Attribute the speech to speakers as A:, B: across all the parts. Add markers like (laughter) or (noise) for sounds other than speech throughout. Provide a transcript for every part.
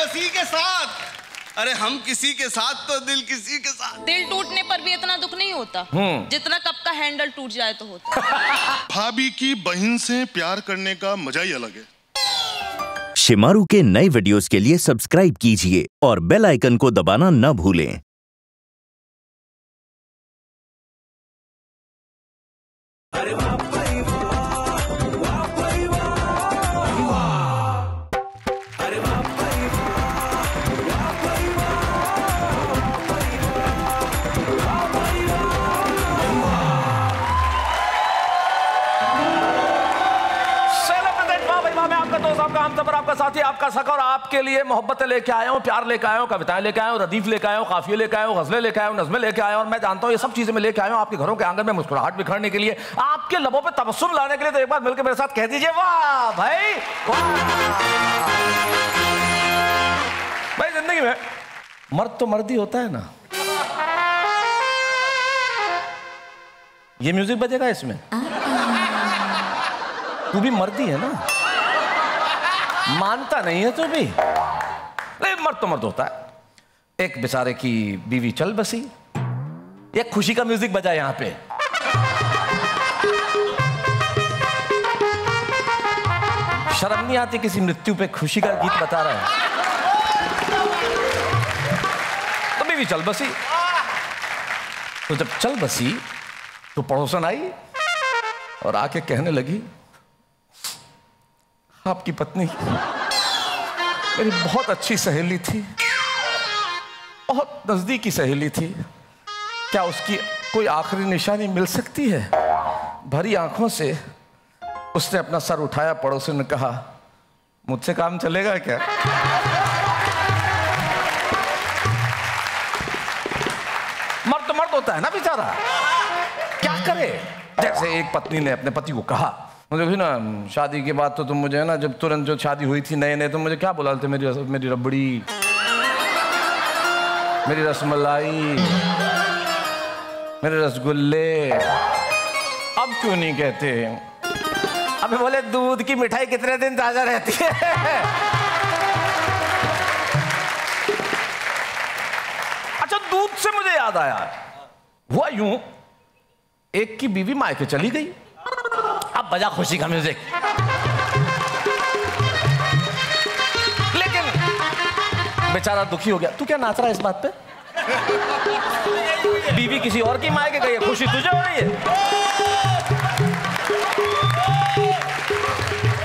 A: बसी के साथ। अरे हम किसी के साथ तो दिल किसी के साथ।
B: दिल टूटने पर भी इतना दुख नहीं होता। जितना कप का हैंडल टूट जाए तो होता। (laughs)
C: भाभी की बहन से प्यार करने का मज़ा ही अलग है।
D: शिमारू के नए वीडियोस के लिए सब्सक्राइब कीजिए और बेल आइकन को दबाना ना भूलें।
E: साथी आपका सका और आपके लिए मोहब्बतें लेके आया हूँ प्यार लेके आया हूँ कविताएँ लेके आया हूँ रदीफ लेके आया हूँ काफिये लेके आया हूँ गजलें लेके आया हूँ नज़में लेके आया हूँ और मैं जानता हूँ ये सब चीज़ें मैं लेके आया हूँ आपके घरों के आँगन में मुस्कुराहट बिखरने के लिए आपके लबों पे तबस्सुम लाने के लिए। तो एक बार मिलकर मेरे साथ कह दीजिए वाह भाई वाह। भाई ज़िंदगी में मर्द तो मर्द ही होता है ना। ये म्यूज़िक बजेगा इसमें। तू भी मर्दी है ना। मानता नहीं है तू भी। नहीं मर्द तो मर्द होता है। एक बेचारे की बीवी चल बसी। एक खुशी का म्यूज़िक बजा यहाँ पे। शर्म नहीं आती किसी मृत्यु पे खुशी का गीत बता रहा है। तो बीवी चल बसी। तो जब चल बसी तो पड़ोसन आई और आके कहने लगी आपकी पत्नी। मेरी बहुत अच्छी सहेली थी। बहुत नजदीकी सहेली थी। क्या उसकी कोई आखिरी निशानी मिल सकती है? भरी आँखों से उसने अपना सर उठाया, पड़ोसी ने कहा, मुझसे काम चलेगा क्या? मर्द तो मर्द होता है ना बेचारा। क्या करे? जैसे एक पत्नी ने अपने पति को कहा मुझे ना शादी के बाद तो तुम मुझे ना जब तुरंत जो शादी हुई थी नए नए तो मुझे क्या बोला थे मेरी रस, मेरी रबड़ी मेरी रसमलाई मेरे रसगुल्ले। अब क्यों नहीं कहते? अबे बोले दूध की मिठाई कितने दिन ताज़ा रहती है? अच्छा दूध से मुझे याद आया हुआ यूँ एक की बीवी मायके चली गई। बजा खुशी का म्यूज़िक लेकिन बेचारा दुखी हो गया। तू क्या नाच रहा है इस बात पे? बीवी किसी और की मायके गई है। खुशी तुझे हो रही है।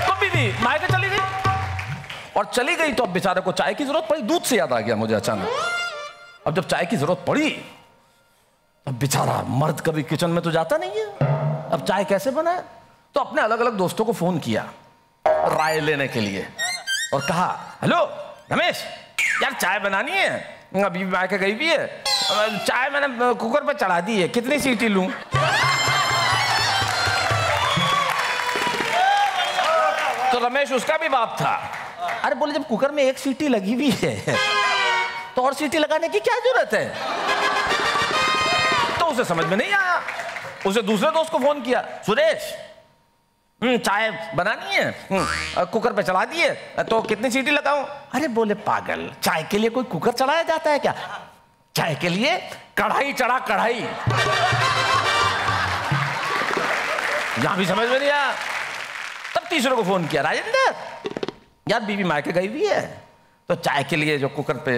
E: तो बीवी, मायके चली गई। और चली गई तो अब बेचारे को चाय की ज़रूरत पड़ी। दूध से याद आ गया मुझे अचानक। अब जब चाय की ज़रूरत पड़ी अब बेचारा मर्द कभी किचन में तो जाता नहीं है। अब चाय कैसे बनाए? तो अपने अलग अलग दोस्तों को फ़ोन किया राय लेने के लिए और कहा हेलो रमेश यार चाय बनानी है? अभी माँ के गई भी है। चाय मैंने कुकर पे चढ़ा दी है। कितनी सीटी लूँ? तो रमेश उसका भी बाप था। अरे बोले जब कुकर में एक सीटी लगी हुई है तो और सीटी लगाने की क्या ज़रूरत है? तो उसे समझ में नहीं आया। उसे दूसरे दोस्त को फ़ोन किया सुरेश चाय बनानी है। हम्म, कुकर पे चला दिए तो कितनी सीटी लगाऊँ? अरे बोले पागल चाय के लिए कोई कुकर चलाया जाता है क्या? चाय के लिए कढ़ाई चढ़ा कढ़ाई। यहाँ भी समझ में नहीं आया। तब तीसरे को फ़ोन किया राजेंद्र यार बीवी मायके गई हुई है तो चाय के लिए जो कुकर पे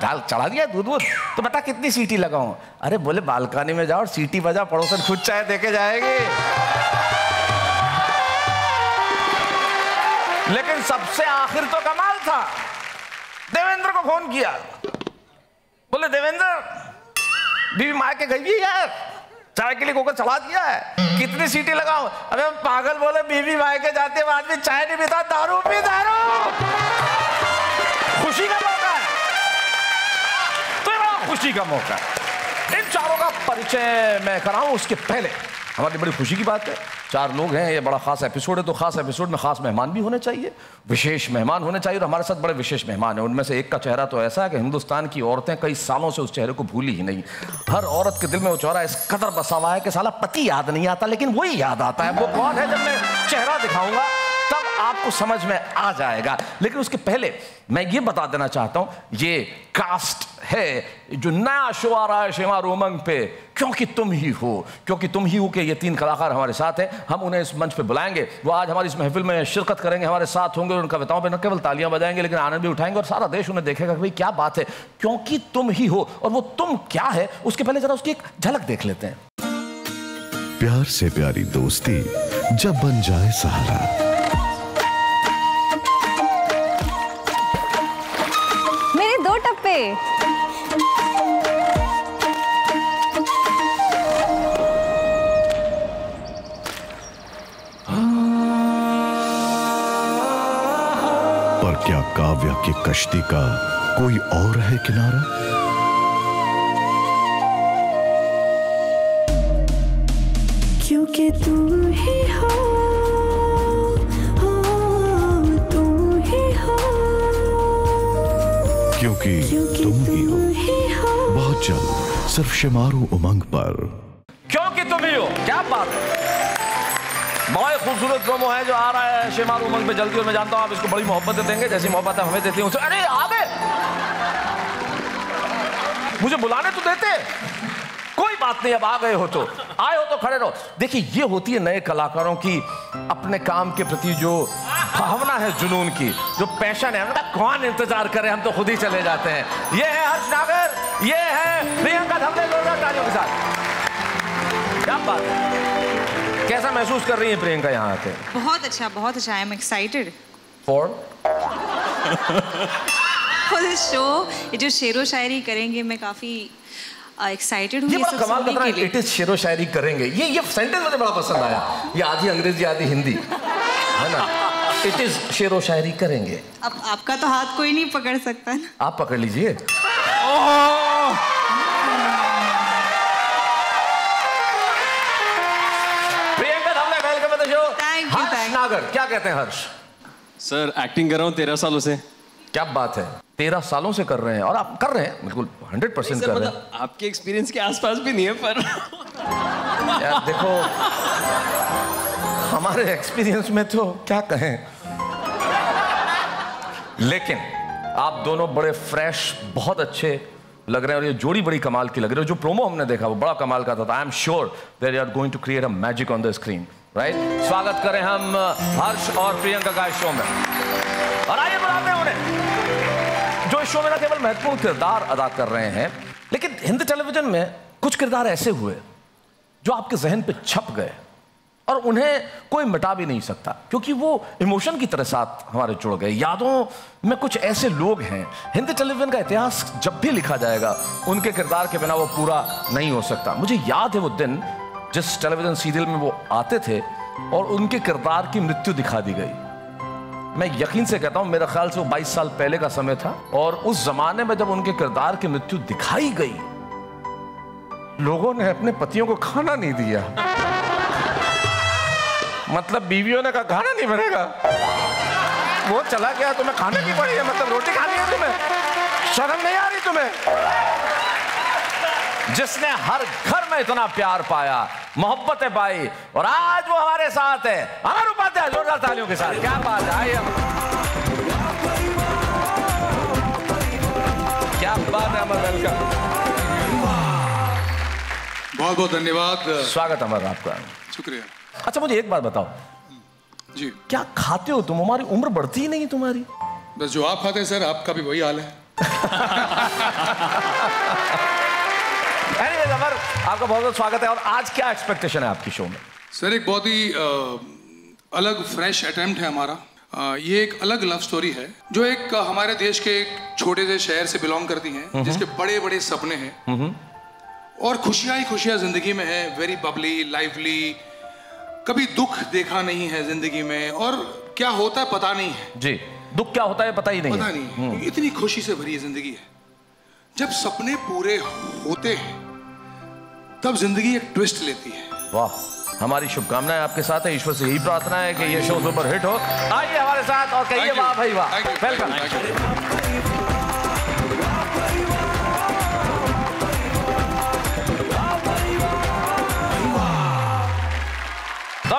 E: दाल चढ़ा दिया दूध दूध तो बता कितनी सीटी लगाऊँ? अरे बोले बालकनी में जाओ सीटी बजा पड़ोसन खुद चाय देके जाएगी। लेकिन सबसे आखिर तो कमाल था। देवेंद्र को फ़ोन किया। बोले, देवेंद्र, बीवी माँ के गई यार। चाय के लिए कुकर चला दिया है। कितनी सीटी लगाऊँ? अरे पागल बोले, बीवी माँ के जाते हुए आदमी चाय नहीं पीता, दारू पी, दारू। खुशी का मौका है। तो खुशी का मौका है। इन चारों का परिचय मैं कराऊं उसके पहले। हमारी बड़ी खुशी की बात है। चार लोग हैं, ये बड़ा खास एपिसोड है तो खास एपिसोड में खास मेहमान भी होने चाहिए, विशेष मेहमान होने चाहिए, और हमारे साथ बड़े विशेष मेहमान हैं। उनमें से एक का चेहरा तो ऐसा है कि हिंदुस्तान की औरतें कई सालों से उस चेहरे को भूली ही नहीं। हर औरत के दिल में वो चेहरा इस कदर बसा हुआ है कि साला पति याद नहीं आता, लेकिन वही याद आता है। वो कौन है जब मैं चेहरा दिखाऊँगा? आपको समझ में आ जाएगा। लेकिन उसके पहले मैं ये बता देना चाहता हूँ, ये कास्ट है जो नया शो आ रहा है शेमार उमंग पे। क्योंकि तुम ही हो, क्योंकि तुम ही हो के ये तीन कलाकार हमारे साथ हैं। हम उन्हें इस मंच पे बुलाएँगे। वो आज हमारी इस महफिल में शिरकत करेंगे, हमारे साथ होंगे उन कविताओं पे न केवल तालियाँ बजाएँगे, लेकिन आनंद भी उठाएँगे और सारा देश उन्हें देखेगा भाई क्या बात है। क्योंकि तुम ही हो और वो तुम क्या है, उसके पहले जरा उसकी एक झलक देख लेते हैं।
F: प्यार से प्यारी दोस्ती जब बन जाए सहारा। पर क्या काव्य की कश्ती का कोई और है किनारा?
G: क्योंकि तुम ही हो हो,
F: क्योंकि तुम ही हो। बहुत जल्द सिर्फ़ शिमारू उमंग पर।
E: क्योंकि तुम ही हो। क्या बात बहुत खूबसूरत प्रोमो है जो आ रहा है शेमार उमंग पे जल्दी और मैं जानता हूँ आप इसको बड़ी मोहब्बत देंगे। जैसी मोहब्बत हमें देती हूँ अरे आ गए मुझे बुलाने तो देते। कोई बात नहीं, अब आ गए हो तो। आए हो तो खड़े रहो। देखिए, ये होती है नए कलाकारों की अपने काम के प्रति जो भावना है जुनून की जो पैशन है। कौन इंतज़ार करे? हम तो खुद ही चले जाते हैं। ये है हर्ष नागर ये है प्रियंका धमले जोरदार तालियों के साथ। क्या बात है। कैसा महसूस कर रही है प्रियंका यहाँ आके?
H: बहुत अच्छा बहुत अच्छा। I am excited
E: for
H: for this show ये जो शेरो शायरी करेंगे मैं काफ़ी एक्साइटेड हूँ
E: बड़ा
H: सब
E: कमाल
H: सुनने
E: का
H: के
E: था
H: लिए।
E: इट इज़ शेरो शायरी करेंगे। ये ये सेंटेंस मुझे बड़ा पसंद आया। ये आधी अंग्रेज़ी आधी हिंदी। है ना? इट इज़ शेरो शायरी करेंगे।
H: अब आपका तो हाथ कोई नहीं पकड़ सकता ना।
E: आप पकड़ लीजिए। Priyanka Dhamle welcome to the show
H: Thank you,
E: Harsh Nagar क्या कहते हैं हर्ष?
I: सर एक्टिंग कर रहा हूँ तेरह सालों से।
E: क्या बात है? तेरह सालों से कर रहे हैं और आप कर रहे हैं? बिल्कुल हंड्रेड परसेंट कर रहे हैं।
I: मतलब आपके एक्सपीरियंस के आसपास भी नहीं है पर
E: यार देखो हमारे एक्सपीरियंस में तो क्या कहें? लेकिन आप दोनों बड़े फ्रेश बहुत अच्छे लग रहे हैं और ये जोड़ी बड़ी कमाल की लग रही है। जो प्रोमो हमने देखा, वो बड़ा कमाल का था I am sure there are going to create a magic on the screen right स्वागत करें हम हर्ष और प्रियंका का शो में। और आइए बुलाते हैं उन्हें। जो इस शो में ना केवल महत्वपूर्ण किरदार अदा कर रहे हैं, लेकिन हिंदी टेलीविज़न में कुछ किरदार ऐसे हुए, जो आपके जहन पे छप गए। और उन्हें कोई मिटा भी नहीं सकता, क्योंकि वो इमोशन की तरह साथ हमारे जुड़ गए। यादों में कुछ ऐसे लोग हैं, हिंदी टेलीविज़न का इतिहास जब भी लिखा जाएगा, उनके किरदार के बिना वो पूरा नहीं हो सकता। मुझे याद है वो दिन जिस टेलीविज़न सीरियल में वो आते थे और उनके किरदार की मृत्यु दिखा दी गई। मैं यकीन से कहता हूँ, मेरा ख्याल से वो 22 साल पहले का समय था और उस जमाने में जब उनके किरदार की मृत्यु दिखाई गई, लोगों ने अपने पतियों को खाना नहीं दिया। मतलब बीवियों ने कहा खाना नहीं बनेगा। वो चला गया तुम्हें खाने की पड़ी है मतलब रोटी खानी है तुम्हें। शर्म नहीं आ रही तुम्हें? जिसने हर घर में इतना प्यार पाया मोहब्बतें पाई और आज वो हमारे साथ है। अमर उपाध्याय जोरदार तालियों के साथ। क्या बात है आइए क्या बात है अमर वेलकम
J: बहुत बहुत धन्यवाद।
E: स्वागत अमर आपका।
J: शुक्रिया।
E: अच्छा मुझे एक बात बताओ।
J: जी।
E: क्या खाते हो तुम? हमारी उम्र बढ़ती ही नहीं तुम्हारी।
J: बस जो आप खाते हैं सर आपका भी वही हाल है।
E: Anyways, अमर आपका बहुत बहुत स्वागत है और आज क्या एक्सपेक्टेशन है आपकी शो में?
J: सर एक बहुत ही अलग फ्रेश अटेम्प्ट है हमारा। अ, ये एक अलग लव स्टोरी है जो एक हमारे देश के एक छोटे से शहर से बिलोंग करती है जिसके बड़े बड़े सपने हैं। और खुशियाँ ही खुशियाँ ज़िंदगी में है वेरी बबली लाइवली कभी दुख देखा नहीं है ज़िंदगी में और क्या होता है पता नहीं है।
E: जी दुख क्या होता है पता ही नहीं
J: पता
E: है।
J: नहीं इतनी खुशी से भरी है ज़िंदगी है। जब सपने पूरे होते हैं तब ज़िंदगी एक ट्विस्ट लेती है।
E: वाह हमारी शुभकामनाएँ आपके साथ है। ईश्वर से यही प्रार्थना है कि ये शो सुपर हिट हो। आइए हमारे साथ और कहिए वाह भाई वाह. वेलकम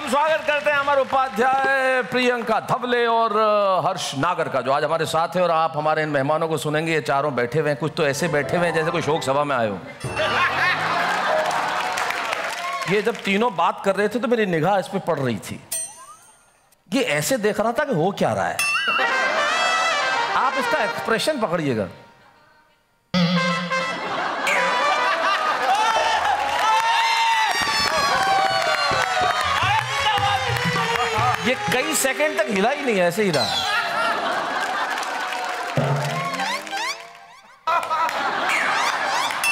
E: हम स्वागत करते हैं हमारे उपाध्याय प्रियंका धवले और हर्ष नागर का, जो आज हमारे साथ है और आप हमारे इन मेहमानों को सुनेंगे, ये चारों बैठे हुए हैं। कुछ तो ऐसे बैठे हुए हैं जैसे कोई शोक सभा में आए हो। ये जब तीनों बात कर रहे थे तो मेरी निगाह इस पे पड़ रही थी। ये ऐसे देख रहा था कि हो क्या रहा है। आप इसका एक्सप्रेशन पकड़िएगा। कई सेकंड तक हिला ही नहीं ऐसे ही रहा।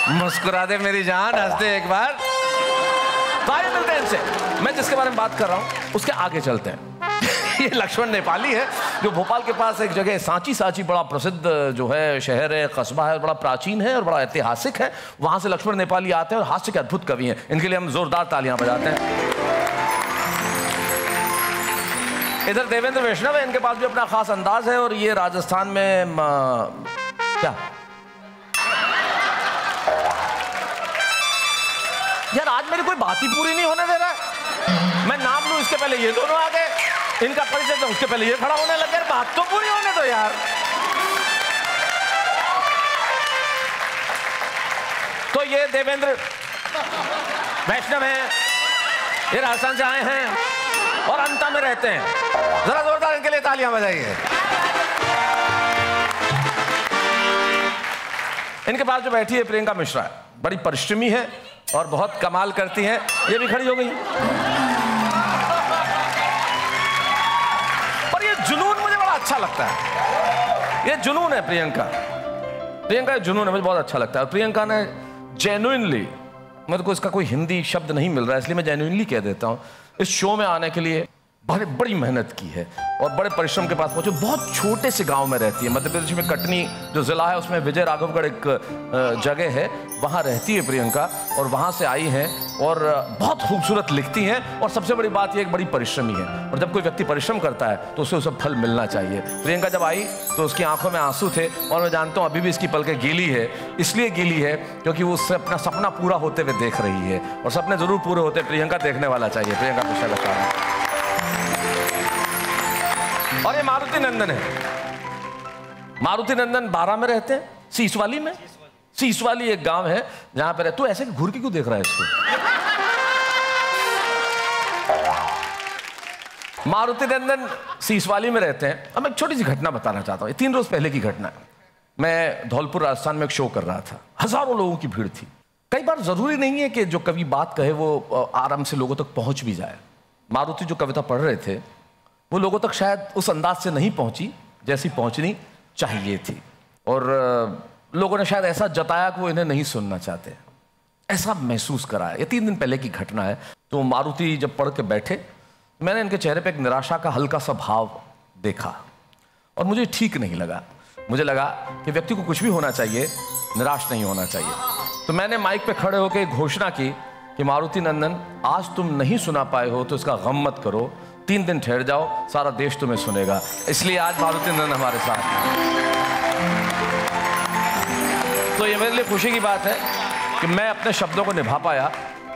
E: मुस्कुरा दे मेरी जान हंस दे एक बार। तो आइए मिलते हैं इनसे। मैं जिसके बारे में बात कर रहा हूँ उसके आगे चलते हैं। (laughs) ये लक्ष्मण नेपाली है जो भोपाल के पास एक जगह सांची सांची बड़ा प्रसिद्ध जो है शहर है कस्बा है बड़ा प्राचीन है और बड़ा ऐतिहासिक है। वहाँ से लक्ष्मण नेपाली आते हैं और हास्य के अद्भुत कवि हैं। इनके लिए हम जोरदार तालियाँ बजाते हैं। इधर देवेंद्र वैष्णव है, इनके पास भी अपना खास अंदाज है, और ये राजस्थान में क्या? यार, आज मेरी कोई बात ही पूरी नहीं होने दे रहा मैं नाम लू, इसके पहले ये दोनों आ गए। इनका परिचय तो उसके पहले ये खड़ा होने लगे। यार, बात तो पूरी होने दो यार। तो ये देवेंद्र वैष्णव है, ये राजस्थान से आए हैं। और अंता में रहते हैं। जरा जोरदार इनके लिए तालियाँ बजाइए। इनके पास जो बैठी है प्रियंका मिश्रा, बड़ी परिश्रमी है और बहुत कमाल करती है। ये भी खड़ी हो गई। पर ये जुनून मुझे बड़ा अच्छा लगता है। ये जुनून है प्रियंका। प्रियंका जुनून है, मुझे बहुत अच्छा लगता है। प्रियंका ने जेन्युइनली मेरे को इसका कोई हिंदी शब्द नहीं मिल रहा है इसलिए मैं जेन्युइनली कह देता हूँ। इस शो में आने के लिए बड़ी बड़ी मेहनत की है। और बड़े परिश्रम के पास पहुँचे। बहुत छोटे से गाँव में रहती है। मध्य प्रदेश में कटनी जो जिला है, उसमें विजय राघवगढ़ एक जगह है। वहाँ रहती है प्रियंका और वहाँ से आई हैं और बहुत खूबसूरत लिखती हैं और सबसे बड़ी बात यह एक बड़ी परिश्रमी है। और जब कोई व्यक्ति परिश्रम करता है तो उसे उसे फल मिलना चाहिए। प्रियंका जब आई तो उसकी आँखों में आँसू थे और मैं जानता हूँ अभी भी इसकी पलकें गीली है। इसलिए गीली है क्योंकि वो उससे अपना सपना पूरा होते हुए देख रही है। और सपने ज़रूर पूरे होते प्रियंका देखने वाला चाहिए। प्रियंका मिश्रा का मारुति नंदन है। मारुति नंदन बारह में रहते हैं, सीसवाली में? सीसवाली एक गाँव है, जहाँ पर तू ऐसे घूर के क्यों देख रहा है इसको? मारुति नंदन सीसवाली में रहते हैं। अब एक छोटी सी घटना बताना चाहता हूँ। तीन रोज पहले की घटना है। मैं धौलपुर राजस्थान में एक शो कर रहा था। हज़ारों लोगों की भीड़ थी। कई बार ज़रूरी नहीं है कि जो कवि बात कहे वो आराम से लोगों तक पहुँच भी जाए। मारुति जो कविता पढ़ रहे थे वो लोगों तक शायद उस अंदाज से नहीं पहुँची जैसी पहुंचनी चाहिए थी। और लोगों ने शायद ऐसा जताया कि वो इन्हें नहीं सुनना चाहते। ऐसा महसूस कराया। ये तीन दिन पहले की घटना है। तो मारुति जब पढ़ के बैठे, मैंने इनके चेहरे पे एक निराशा का हल्का सा भाव देखा। और मुझे ठीक नहीं लगा। मुझे लगा कि व्यक्ति को कुछ भी होना चाहिए, निराश नहीं होना चाहिए। तो मैंने माइक पे खड़े होकर घोषणा की कि, मारुति नंदन, आज तुम नहीं सुना पाए हो तो इसका गम मत करो। तीन दिन ठहर जाओ, सारा देश तुम्हें सुनेगा। इसलिए आज मारुति नंदन हमारे साथ तो ये मेरे लिए खुशी की बात है कि मैं अपने शब्दों को निभा पाया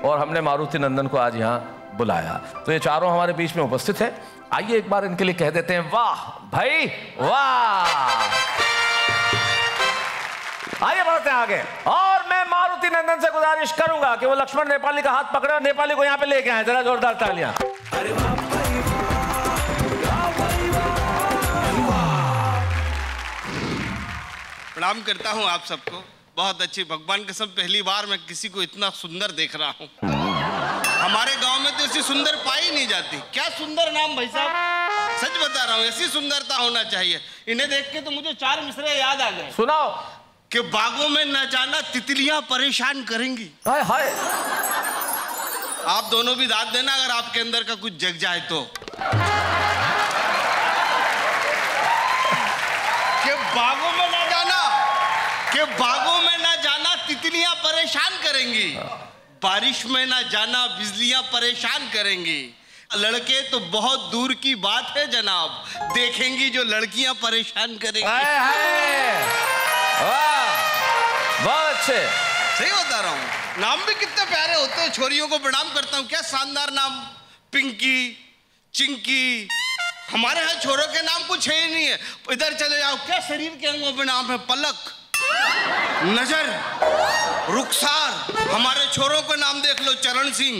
E: और हमने मारुति नंदन को आज यहाँ बुलाया। तो ये चारों हमारे बीच में उपस्थित है। आइए एक बार इनके लिए कह देते हैं, वाह भाई, वाह! आइए बढ़ते हैं आगे। और मैं मारुति नंदन से गुजारिश करूँगा कि वो लक्ष्मण नेपाली का हाथ पकड़े और नेपाली को यहाँ पे लेके आए। जरा जोरदार तालियाँ।
A: प्रणाम करता हूँ आप सबको। बहुत अच्छी भगवान के सब पहली बार मैं किसी को इतना सुंदर देख रहा हूँ। हमारे गाँव में तो ऐसी सुंदर पाई नहीं जाती। क्या सुंदर नाम भाई साहब? सच बता रहा हूँ ऐसी सुंदरता होना चाहिए। इन्हें देख के तो मुझे चार मिसरे याद आ गए।
E: सुनाओ।
A: कि बागों में न जाना तितलियाँ परेशान करेंगी।
E: हाय हाय।
A: आप दोनों भी दाद देना अगर आपके अंदर का कुछ जग जाए तो। बागों में ना जाना तितलियाँ परेशान करेंगी। बारिश में ना जाना बिजलियाँ परेशान करेंगी। लड़के तो बहुत दूर की बात है जनाब। देखेंगी जो लड़कियाँ परेशान करेंगी।
E: वाह बहुत अच्छे।
A: सही बता रहा हूँ। नाम भी कितने प्यारे होते हैं। छोरियों को प्रणाम करता हूँ। क्या शानदार नाम। पिंकी चिंकी। हमारे यहाँ छोरों के नाम कुछ है ही नहीं है। इधर चले जाओ। क्या शरीर के अंगों पे नाम है? पलक। नज़र रुखसार हमारे छोरों के नाम देख लो चरण सिंह।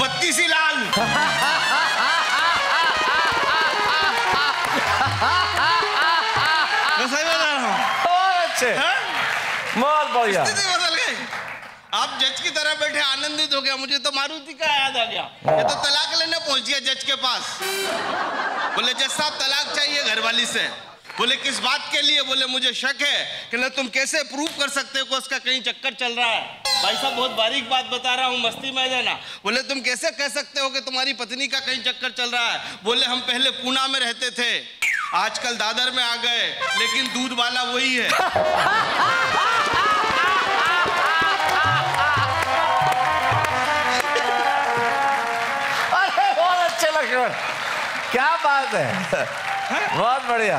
A: बत्तीसी लाल। मैं सही बता रहा हूँ।
E: बहुत अच्छे बहुत बढ़िया।
A: आप जज की तरह बैठे आनंदित हो गया। मुझे तो मारुति का याद आ गया। ये तो तलाक लेने पहुँच गया जज के पास। बोले जज साहब तलाक चाहिए घरवाली से। बोले किस बात के लिए? बोले मुझे शक है कि ना तुम कैसे प्रूव कर सकते हो उसका कहीं चक्कर चल रहा है? भाई साहब बहुत बारीक बात बता रहा हूँ मस्ती में जाना। बोले तुम कैसे कह सकते हो कि तुम्हारी पत्नी का कहीं चक्कर चल रहा है? बोले हम पहले पूना में रहते थे आजकल दादर में आ गए लेकिन दूध वाला वही है।
E: अरे बहुत अच्छे लक्ष्मण। क्या बात है? (laughs) बहुत बढ़िया।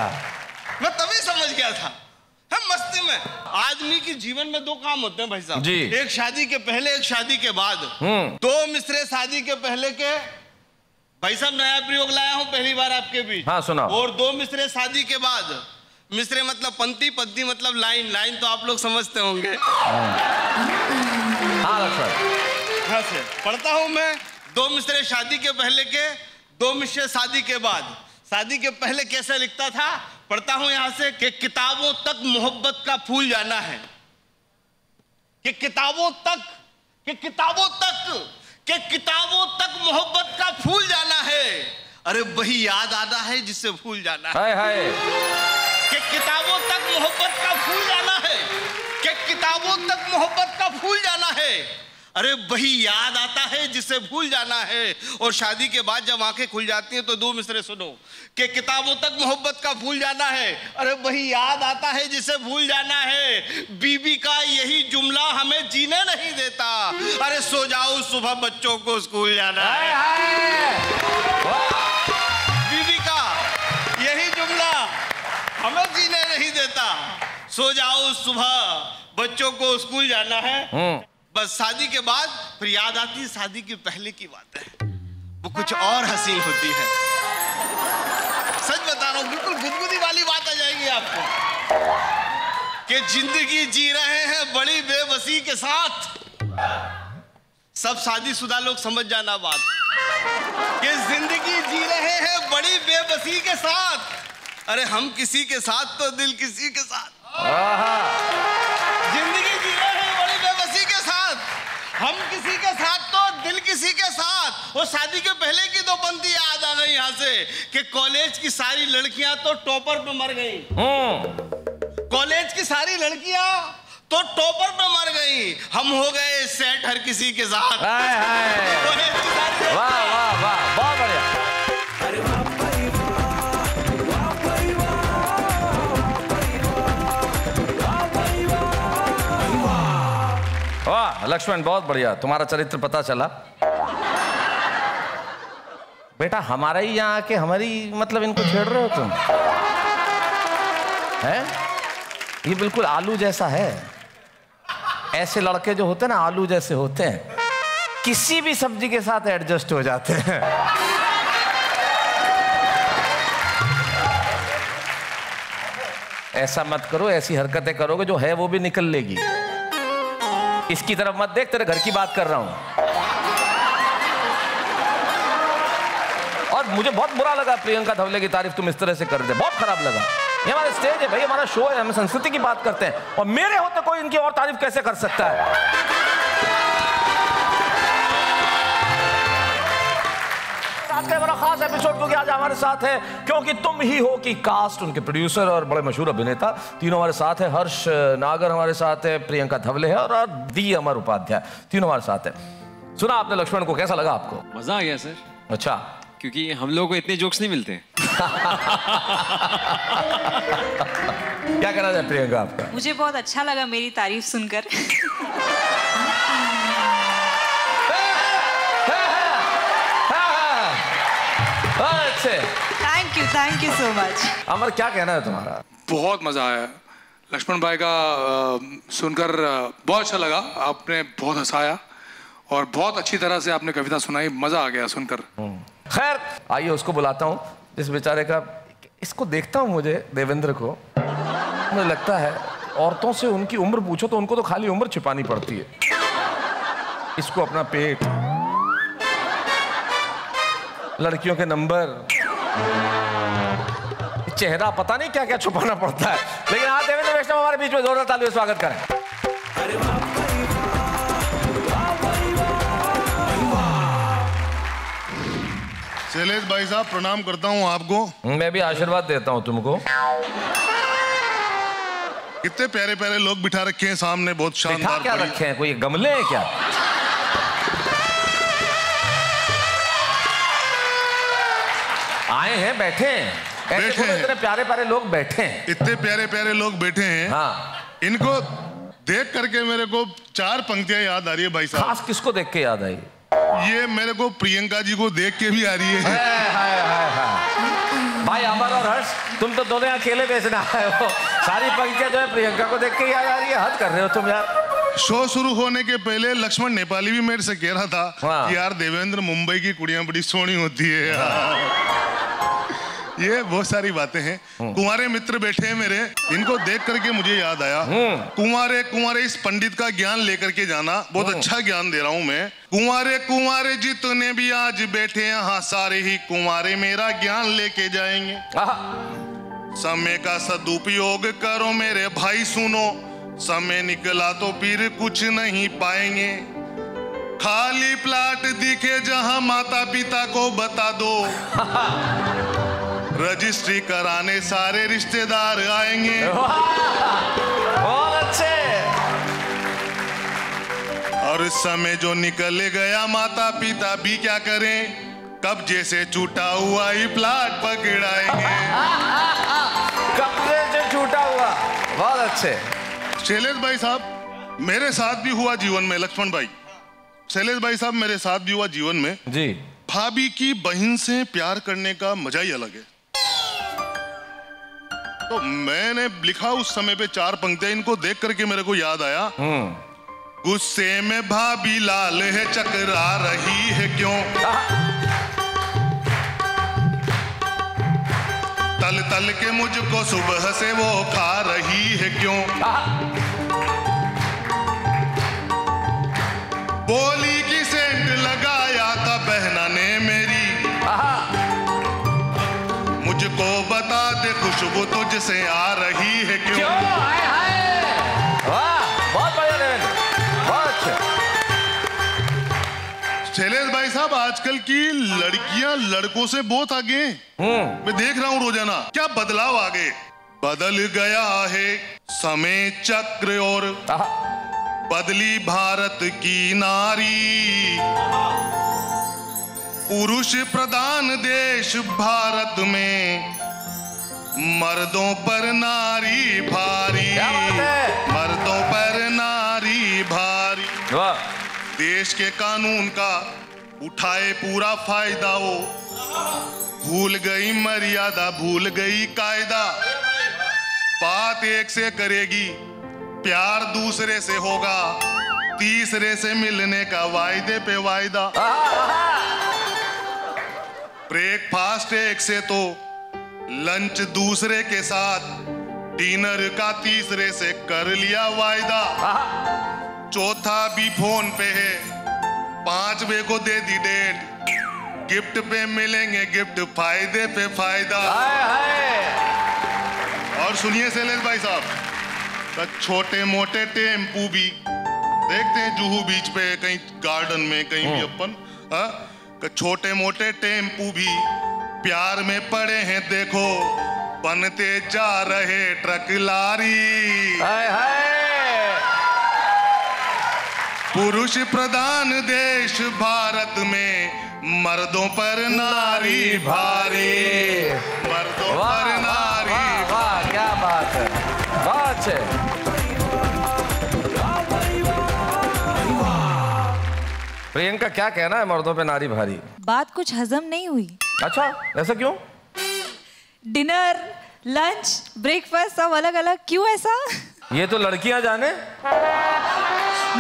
A: मैं तभी समझ गया था। हम मस्ती में। आदमी के जीवन में दो काम होते हैं भाई साहब।
E: जी।
A: एक शादी के पहले एक शादी के बाद।
E: हम्म।
A: दो मिसरे शादी के पहले के भाई साहब नया प्रयोग लाया हूँ पहली बार आपके बीच।
E: हाँ, सुनाओ।
A: और दो मिसरे शादी के बाद। मिसरे मतलब पंक्ति पद्दी मतलब लाइन। लाइन तो आप लोग समझते होंगे।
E: हाँ। लक्ष्मण।
A: हाँ से पढ़ता हूँ मैं। दो मिसरे शादी के पहले के दो मिसरे शादी के बाद। शादी के पहले कैसे लिखता था? पढ़ता हूँ यहाँ से कि किताबों तक मोहब्बत का फूल जाना है। कि किताबों तक कि किताबों तक कि किताबों तक मोहब्बत का फूल जाना है। अरे वही याद आता है जिससे फूल जाना है।
E: हाय हाय।
A: कि किताबों तक मोहब्बत का फूल जाना है। कि किताबों तक मोहब्बत का फूल जाना है। अरे वही याद आता है जिसे भूल जाना है। और शादी के बाद जब आँखें खुल जाती हैं तो दो मिसरे सुनो कि किताबों तक मोहब्बत का भूल जाना है। अरे वही याद आता है जिसे भूल जाना है। बीबी का यही जुमला हमें जीने नहीं देता। अरे सो जाओ सुबह बच्चों को स्कूल जाना है। बीबी का यही जुमला हमें जीने नहीं देता। सो जाओ सुबह बच्चों को स्कूल जाना है। बस शादी के बाद फिर याद आती है, शादी के पहले की बात है। वो कुछ और हसीन होती है। सच बता रहा हूँ, बिल्कुल गुदगुदी वाली बात आ जाएगी आपको। कि ज़िंदगी जी रहे हैं बड़ी बेबसी के साथ। सब शादीशुदा लोग समझ जाना बात। कि ज़िंदगी जी रहे हैं बड़ी बेबसी के साथ। अरे, हम किसी के साथ तो दिल किसी के साथ। हम किसी के साथ तो दिल किसी के साथ। वो शादी के पहले की तो बनती याद आ गई यहाँ से कि कॉलेज की सारी लड़कियाँ तो टॉपर पे मर गई। कॉलेज की सारी लड़कियाँ तो टॉपर पे मर गई। हम हो गए सेट हर किसी के साथ।
E: वाह वाह वाह बहुत बढ़िया। लक्ष्मण, बहुत बढ़िया। तुम्हारा चरित्र पता चला। बेटा, हमारा ही यहाँ आके हमारी मतलब इनको छेड़ रहे हो तुम? है? ये बिल्कुल आलू जैसा है। ऐसे लड़के जो होते हैं ना, आलू जैसे होते हैं, किसी भी सब्ज़ी के साथ एडजस्ट हो जाते हैं। ऐसा मत करो, ऐसी हरकतें करोगे, जो है वो भी निकल लेगी। इसकी तरफ़ मत देख, तेरे घर की बात कर रहा हूँ। और मुझे बहुत बुरा लगा प्रियंका धवले की तारीफ़ तुम इस तरह से कर दे बहुत खराब लगा। ये हमारा स्टेज है भाई, हमारा शो है, हम संस्कृति की बात करते हैं। और मेरे होते कोई इनकी और तारीफ़ कैसे कर सकता है? आज का बड़ा खास एपिसोड क्योंकि आज हमारे साथ है क्योंकि तुम ही हो कि कास्ट उनके प्रोड्यूसर और बड़े मशहूर अभिनेता। तीनों हमारे साथ है हर्ष नागर हमारे साथ है प्रियंका धवले है और दी अमर उपाध्याय। तीनों हमारे साथ है। सुना आपने लक्ष्मण को कैसा लगा आपको?
I: मज़ा आ गया सर।
E: अच्छा।
I: क्योंकि हम लोगों को इतने जोक्स नहीं मिलते। (laughs)
E: क्या कहना चाहे प्रियंका आपका?
H: मुझे बहुत अच्छा लगा मेरी तारीफ़ सुनकर। (laughs)
E: अच्छे।
H: Thank you thank you so much
E: Amar क्या कहना है तुम्हारा?
J: बहुत मज़ा आया। लक्ष्मण भाई का अ, सुनकर बहुत अच्छा लगा। आपने बहुत हंसाया और बहुत अच्छी तरह से आपने कविता सुनाई। मज़ा आ गया सुनकर।
E: खैर आइए उसको बुलाता हूँ। इस बेचारे का इसको देखता हूँ मुझे देवेंद्र को। मुझे लगता है औरतों से उनकी उम्र पूछो तो उनको तो खाली उम्र छिपानी पड़ती है। इसको अपना पेट लड़कियों के नंबर चेहरा पता नहीं क्या क्या छुपाना पड़ता है। लेकिन हाँ देवेंद्र वैष्णव हमारे बीच में जोरदार ताली से स्वागत करें।
C: शैलेश भाई साहब प्रणाम करता हूँ आपको।
E: मैं भी आशीर्वाद देता हूँ तुमको।
C: कितने प्यारे प्यारे लोग बिठा रखे हैं सामने बहुत शानदार
E: क्या रखे हैं? कोई गमले हैं क्या? आए हैं बैठे हैं। ऐसे
C: बैठे हैं।
E: इतने प्यारे प्यारे लोग बैठे हैं।
C: इतने प्यारे प्यारे लोग बैठे हैं।
E: हाँ।
C: इनको देख करके मेरे को चार पंक्तियाँ याद आ रही है भाई साहब।
E: खास किसको देख के याद आई?
C: ये मेरे को प्रियंका जी को देख के भी आ रही है।
E: हाय, हाय, हाय, हाय। भाई अमर और हर्ष तुम तो दोनों अकेले बेचना आए हो। सारी पंक्तियाँ जो है प्रियंका को देख के याद आ रही है। हद कर रहे हो तुम यार।
C: शो शुरू होने के पहले लक्ष्मण नेपाली भी मेरे से कह रहा था
E: हाँ।
C: कि यार देवेंद्र मुंबई की कुड़ियाँ बड़ी सोनी होती है। यार। ये बहुत सारी बातें हैं। कुंवारे मित्र बैठे हैं मेरे। इनको देख करके मुझे याद आया। कुंवारे कुंवारे इस पंडित का ज्ञान लेकर के जाना। बहुत अच्छा ज्ञान दे रहा हूँ मैं। कुंवारे कुंवारे जितने भी आज बैठे यहाँ सारे ही कुंवारे मेरा ज्ञान लेके जाएँगे। समय का सदुपयोग करो मेरे भाई सुनो। समय निकला तो फिर कुछ नहीं पाएँगे। खाली प्लाट दिखे जहाँ माता पिता को बता दो। (laughs) रजिस्ट्री कराने सारे रिश्तेदार आएँगे।
E: बहुत अच्छे।
C: और इस समय जो निकल गया माता पिता भी क्या करें? कब जैसे छूटा हुआ ही प्लाट पकड़ाएँगे।
E: कब जैसे छूटा हुआ। बहुत अच्छे।
C: शैलेश भाई साहब मेरे साथ भी हुआ जीवन में लक्ष्मण भाई। शैलेश भाई साहब मेरे साथ भी हुआ जीवन में।
E: जी।
C: भाभी की बहन से प्यार करने का मज़ा ही अलग है। तो मैंने लिखा उस समय पे चार पंक्तियाँ इनको देख करके मेरे को याद आया। गुस्से में भाभी लाल है चकरा रही है क्यों? तल तल के मुझको सुबह से वो खा रही है क्यों? बोली मुझको बता दे खुशबू तुझसे आ रही है क्यों?
E: क्यों? हाय हाय। वाह बहुत बढ़िया देवेंद्र। बहुत अच्छे।
C: शैलेश भाई साहब आजकल की लड़कियाँ लड़कों से बहुत आगे हैं। मैं देख रहा हूँ रोज़ाना क्या बदलाव आ गए? बदल गया है समय चक्र और बदली भारत की नारी। पुरुष प्रधान देश भारत में। मर्दों पर नारी भारी? मर्दों पर नारी भारी। देश के कानून का उठाए पूरा फ़ायदा हो भूल गई मर्यादा भूल गई कायदा। बात एक से करेगी प्यार दूसरे से होगा। तीसरे से मिलने का वायदे पे वायदा। ब्रेकफास्ट एक से तो लंच दूसरे के साथ डिनर का तीसरे से कर लिया वायदा। चौथा भी फ़ोन पे है पाँच वे को दे दी डेट। गिफ्ट पे मिलेंगे गिफ्ट फ़ायदे पे फ़ायदा।
E: हाय हाय।
C: और सुनिए शैलेश भाई साहब तो छोटे मोटे टेंपू भी देखते हैं जुहू बीच पे कहीं गार्डन में कहीं भी अपन हाँ? कि छोटे मोटे टेंपू भी प्यार में पड़े हैं देखो। बनते जा रहे ट्रक लारी।
E: हाय हाय।
C: पुरुष प्रधान देश भारत में मर्दों पर नारी भारी। मर्दों पर नारी
E: वाह क्या बात है। बहुत अच्छे प्रियंका क्या कहना है मर्दों पे नारी भारी?
H: बात कुछ हजम नहीं हुई।
E: अच्छा ऐसा क्यों?
H: डिनर लंच ब्रेकफास्ट सब अलग अलग क्यों ऐसा?
E: ये तो लड़कियाँ जाने।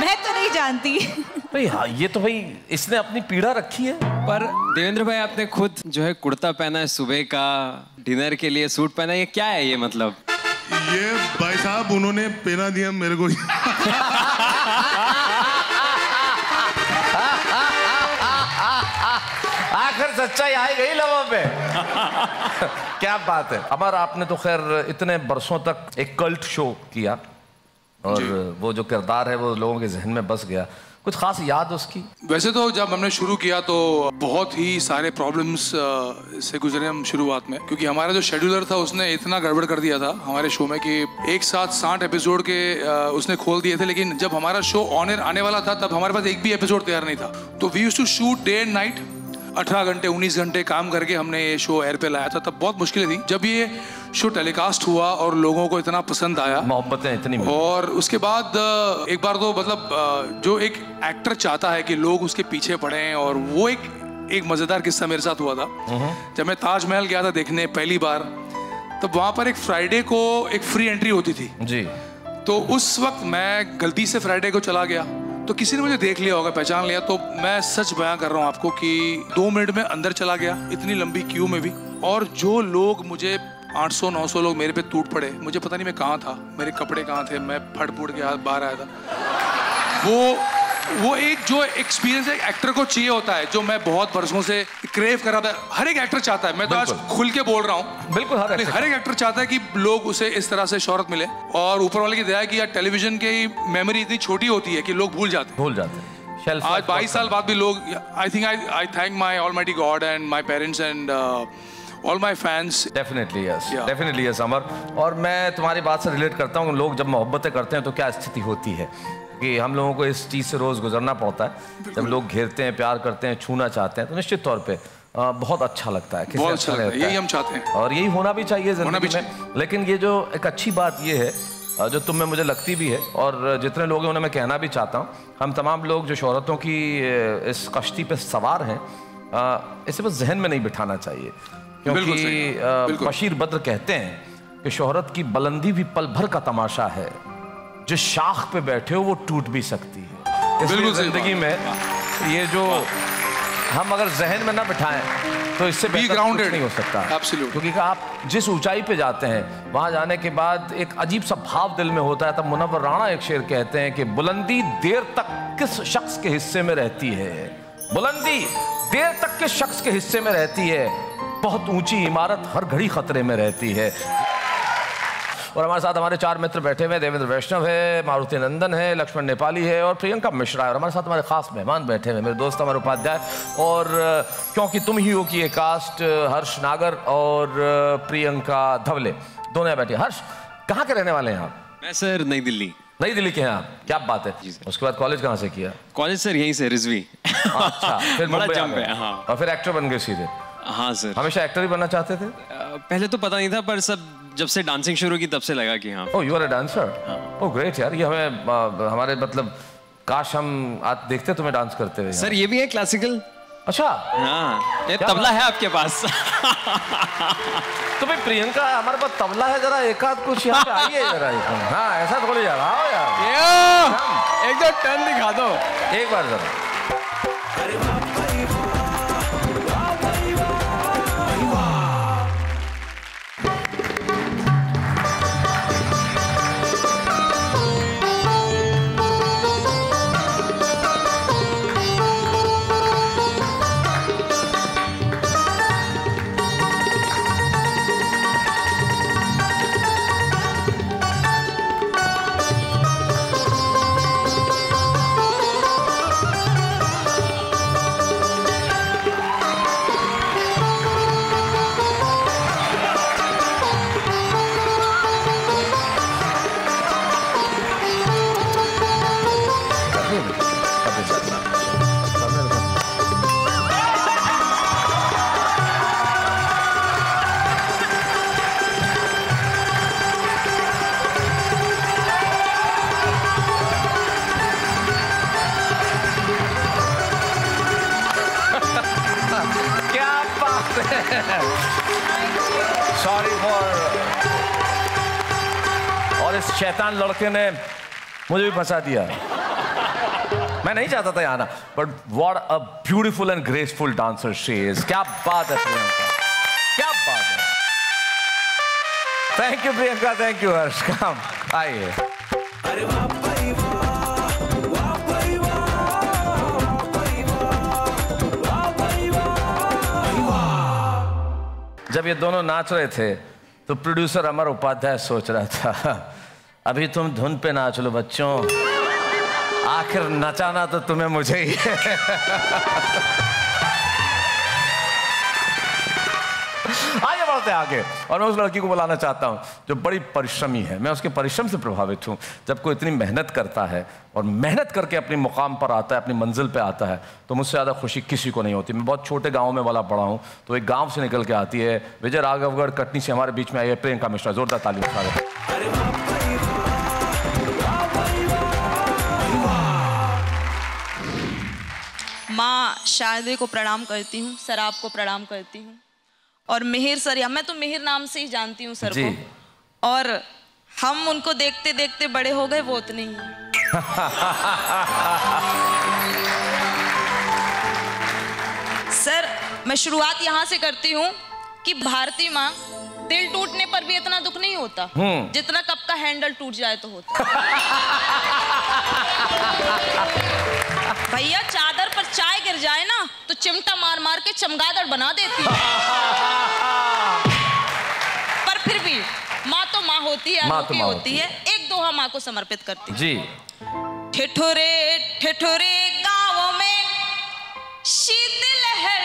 H: मैं तो नहीं जानती।
E: भाई हाँ ये तो भाई इसने अपनी पीड़ा रखी है।
I: पर देवेंद्र भाई आपने खुद जो है कुर्ता पहना है सुबह का डिनर के लिए सूट पहना है ये क्या है ये मतलब?
C: ये भाई साहब उन्होंने पहना दिया मेरे को। (laughs)
E: सच्चाई आई गई लबों पे। (laughs) क्या बात है। अमर आपने तो खैर इतने बरसों तक एक कल्ट शो किया और वो जो किरदार है वो लोगों के जहन में बस गया। कुछ खास याद उसकी?
J: वैसे तो जब हमने शुरू किया तो बहुत ही सारे प्रॉब्लम्स से गुजरे हम शुरुआत में। क्योंकि हमारा जो शेड्यूलर था उसने इतना गड़बड़ कर दिया था हमारे शो में कि एक साथ साठ एपिसोड के उसने खोल दिए थे। लेकिन जब हमारा शो ऑन एयर आने वाला था तब हमारे पास एक भी एपिसोड तैयार नहीं था। तो we use to shoot day and night अठारह घंटे उन्नीस घंटे काम करके हमने ये शो एयर पे लाया था तब बहुत मुश्किलें थी। जब ये शो टेलीकास्ट हुआ और लोगों को इतना पसंद आया
E: मोहब्बतें इतनी
J: और उसके बाद एक बार तो मतलब जो एक एक्टर चाहता है कि लोग उसके पीछे पड़े और वो एक एक मज़ेदार किस्सा मेरे साथ हुआ था। जब मैं ताजमहल गया था देखने पहली बार तब वहाँ पर एक फ्राइडे को एक फ्री एंट्री होती थी।
E: जी।
J: तो उस वक्त मैं गलती से फ्राइडे को चला गया। तो किसी ने मुझे देख लिया होगा, पहचान लिया। तो मैं सच बयां कर रहा हूँ आपको कि दो मिनट में अंदर चला गया, इतनी लंबी क्यू में भी। और जो लोग मुझे 800-900 लोग मेरे पे टूट पड़े, मुझे पता नहीं मैं कहाँ था, मेरे कपड़े कहाँ थे, मैं फट फूट के बाहर आया था। वो वो एक जो एक्सपीरियंस एक एक्टर को चाहिए होता है जो मैं बहुत बरसों से क्रेव कर रहा था। हर एक एक्टर चाहता है। मैं तो आज खुल के बोल रहा हूँ।
E: बिल्कुल हर
J: हर एक एक्टर चाहता है कि लोग उसे इस तरह से शोहरत मिले। और ऊपर वाले की दया कि यार टेलीविज़न की मेमोरी इतनी छोटी होती है कि लोग भूल जाते हैं।
E: भूल जाते हैं।
J: आज बाईस साल बाद भी लोग I think I I thank my almighty God and my parents and all my fans
E: definitely yes. Definitely yes Amar और मैं तुम्हारी बात से रिलेट करता हूँ। लोग जब मोहब्बतें करते हैं तो क्या स्थिति होती है? कि हम लोगों को इस चीज़ से रोज़ गुजरना पड़ता है। जब लोग घेरते हैं प्यार करते हैं छूना चाहते हैं तो निश्चित तौर पे अ, बहुत अच्छा लगता है। किसी
J: बहुत अच्छा लगता है। यही हम चाहते हैं।
E: और यही होना भी चाहिए ज़िंदगी में। लेकिन ये जो एक अच्छी बात ये है जो तुम में मुझे लगती भी है और जितने लोग हैं उन्हें मैं कहना भी चाहता हूँ हम तमाम लोग जो शहरतों की इस कश्ती पे सवार हैं इसे बस जहन में नहीं बिठाना चाहिए। क्योंकि। बशीर बद्र कहते हैं कि शोहरत की बुलंदी भी पल भर का तमाशा है। जिस शाख पे बैठे हो वो टूट भी सकती है। इसलिए
J: बिल्कुल
E: ज़िंदगी में ये जो हम अगर जहन में ना बिठाएँ तो इससे कुछ
J: grounded.
E: नहीं हो सकता. क्योंकि आप जिस ऊंचाई पे जाते हैं वहाँ जाने के बाद एक अजीब सा भाव दिल में होता है तब मुनव्वर राणा एक शेर कहते हैं कि बुलंदी देर तक किस शख्स के हिस्से में रहती है? बुलंदी देर तक किस शख्स के हिस्से में रहती है? बहुत ऊँची इमारत हर घड़ी खतरे में रहती है। और हमारे साथ हमारे चार मित्र बैठे हुए देवेंद्र वैष्णव है मारुति नंदन है लक्ष्मण नेपाली है और प्रियंका मिश्रा है। और हमारे साथ हमारे खास मेहमान बैठे हुए मेरे दोस्त हमारे उपाध्याय। और क्योंकि तुम ही हो कि ये कास्ट हर्ष नागर और प्रियंका धवले। दोनों यहाँ बैठे हर्ष कहाँ के रहने वाले हैं आप?
I: मैं सर नई दिल्ली।
E: नई दिल्ली के हैं आप? क्या बात है। उसके बाद कॉलेज कहाँ से किया?
I: कॉलेज सर यहीं से रिजवी।
E: अच्छा फिर (laughs)
I: बड़ा जंप है हाँ।
E: और फिर एक्टर बन गए सीधे?
I: हाँ सर।
E: हमेशा एक्टर ही बनना चाहते थे?
I: पहले तो पता नहीं था पर सब जब से डांसिंग शुरू की तब से लगा कि हाँ।
E: ओह you are a dancer oh great यार ये हमें आ, हमारे मतलब काश हम आज देखते तुम्हें डांस करते हुए
I: सर ये भी है क्लासिकल
E: अच्छा।
I: हाँ। ये तबला है आपके पास।
E: तो भाई प्रियंका हमारे पास तबला है जरा एक आध कुछ यहाँ पे आइए जरा इसमें। हाँ ऐसा थोड़ी यार आओ यार।
I: एक दो टर्न दिखा दो।
E: एक बार जरा। शैतान लड़के ने मुझे भी फंसा दिया। मैं नहीं चाहता था यहाँ but what a beautiful and graceful dancer she is क्या बात है प्रियंका। क्या बात है। Thank you Priyanka. Thank you Harsh. Come आइए। जब ये दोनों नाच रहे थे तो प्रोड्यूसर अमर उपाध्याय सोच रहा था अभी तुम धुन पे नाच लो, बच्चों। आखिर नचाना तो तुम्हें मुझे ही आगे बढ़ते हैं आगे। और मैं उस लड़की को बुलाना चाहता हूँ, जो बड़ी परिश्रमी है। मैं उसके परिश्रम से प्रभावित हूँ, जब कोई इतनी मेहनत करता है और मेहनत करके अपने मुकाम पर आता है, अपनी मंजिल पे आता है तो मुझसे ज़्यादा खुशी किसी को नहीं होती। मैं बहुत छोटे गाँव में वाला पड़ा हूँ तो एक गाँव से निकल के आती है। विजय राघवगढ़, कटनी से हमारे बीच में आई है प्रियंका मिश्रा। जोरदार ताली स्वागत
B: माँ शारदे को प्रणाम करती हूँ सर आपको प्रणाम करती हूँ। और मिहिर सर या मैं तो मिहिर नाम से ही जानती हूँ सर। को। और हम उनको देखते देखते बड़े हो गए वो उतने ही (laughs) सर मैं शुरुआत यहाँ से करती हूँ कि भारती माँ दिल टूटने पर भी इतना दुख नहीं होता।
E: हम्म।
B: जितना कप का हैंडल टूट जाए तो होता। (laughs) भैया चादर पर चाय गिर जाए ना तो चिमटा मार मार के चमगादड़ बना देती है। पर फिर भी माँ तो माँ होती है
E: माँ तो माँ
B: होती है एक दोहा माँ को समर्पित करती हूँ।
E: जी।
B: ठिठुरे ठिठुरे गाँव में शीत लहर